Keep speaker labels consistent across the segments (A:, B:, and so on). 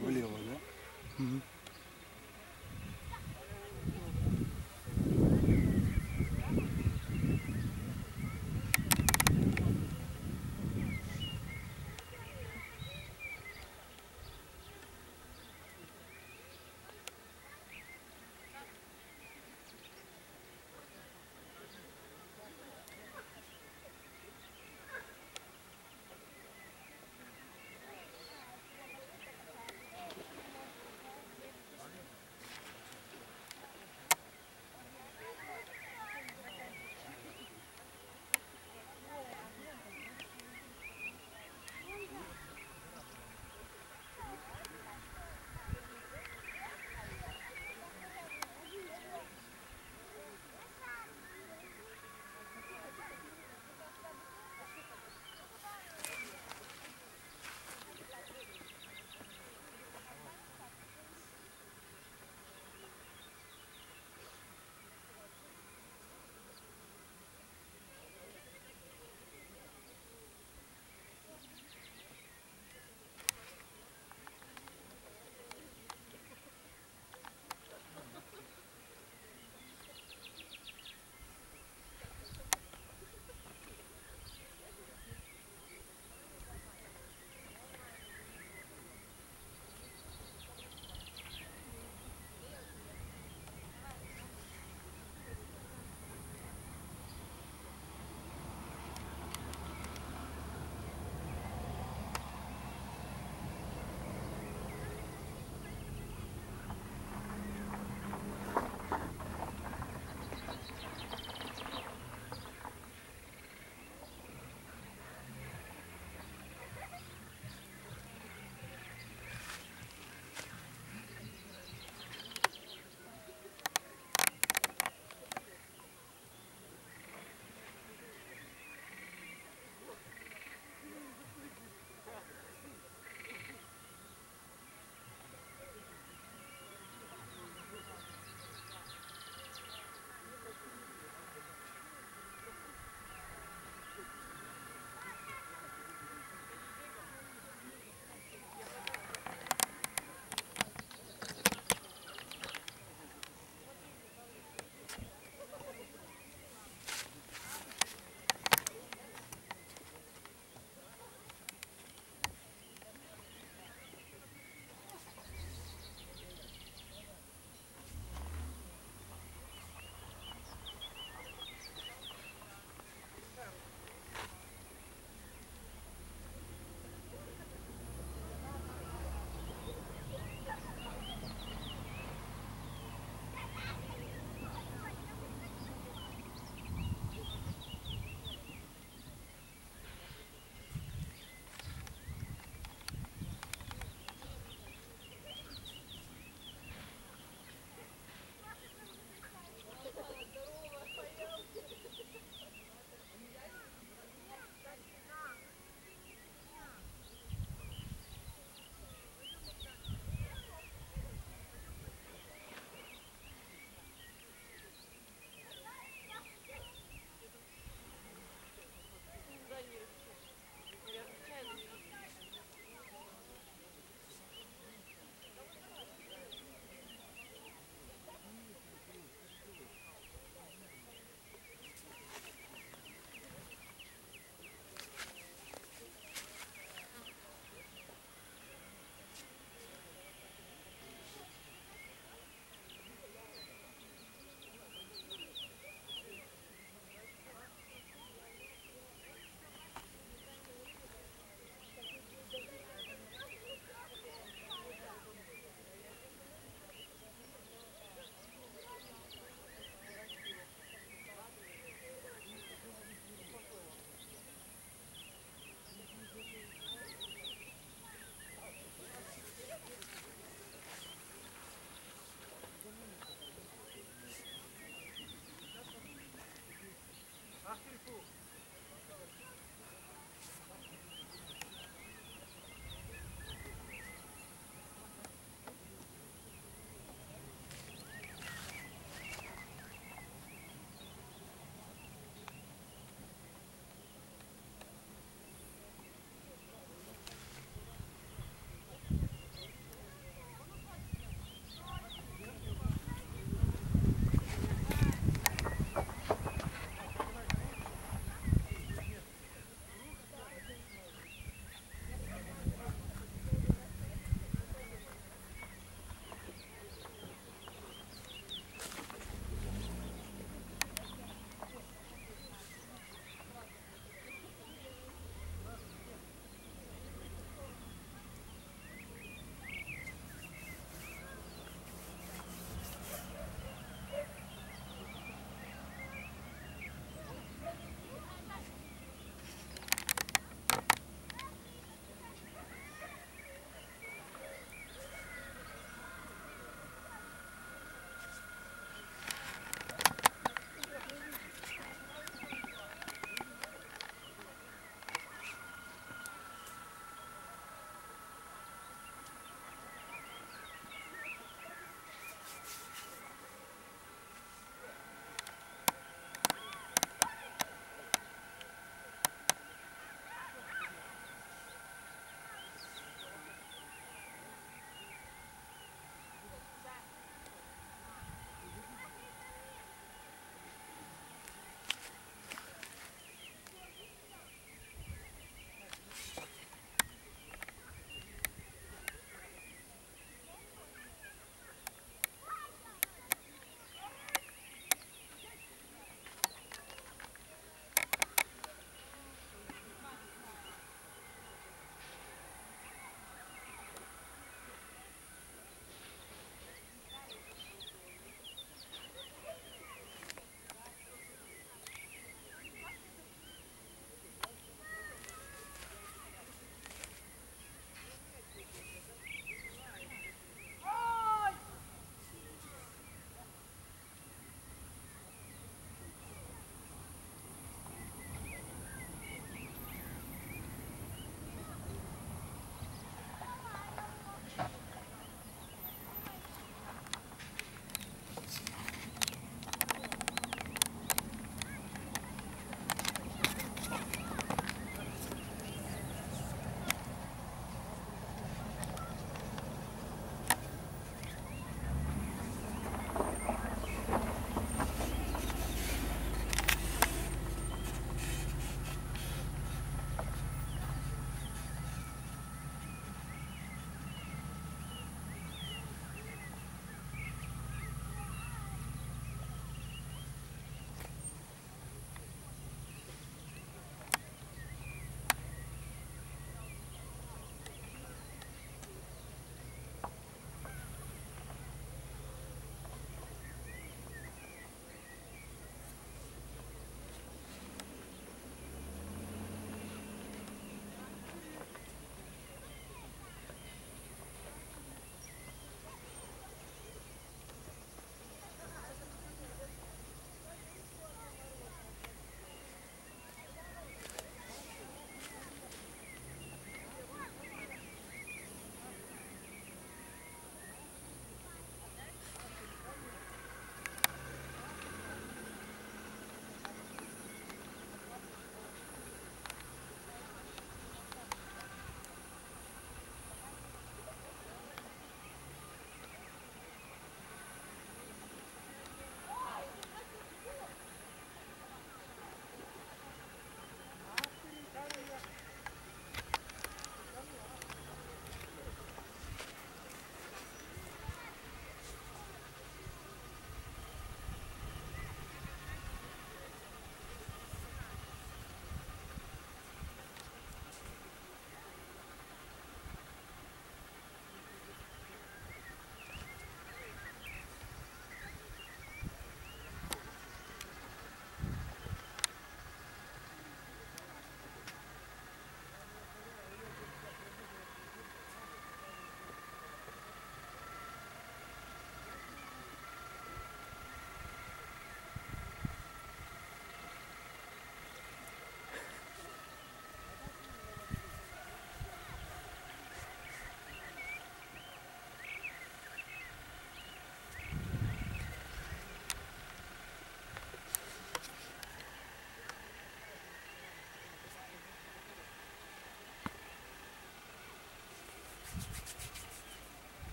A: Влево, да?
B: Маша,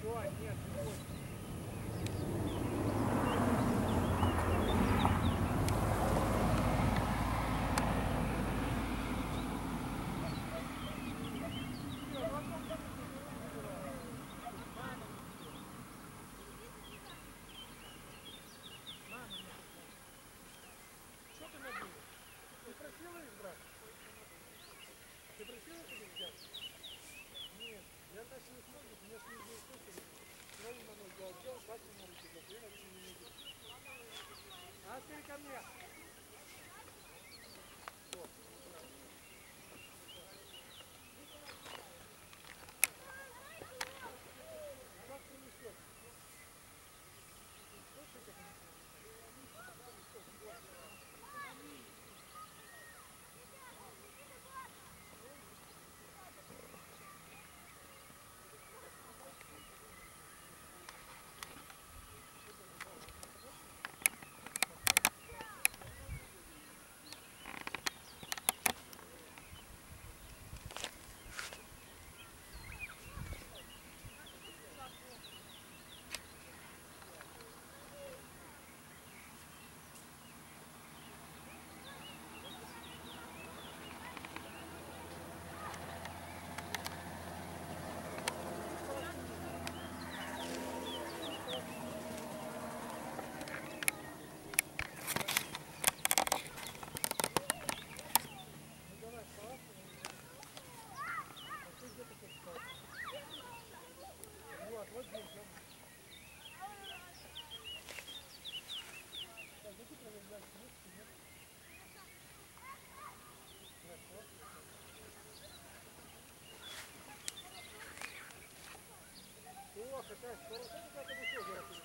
B: Так, все, нет, не Você quer? Você quer que eu